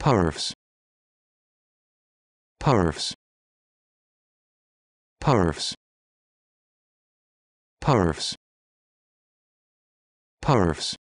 Perfs. Perfs. Perfs. Perfs. Perfs.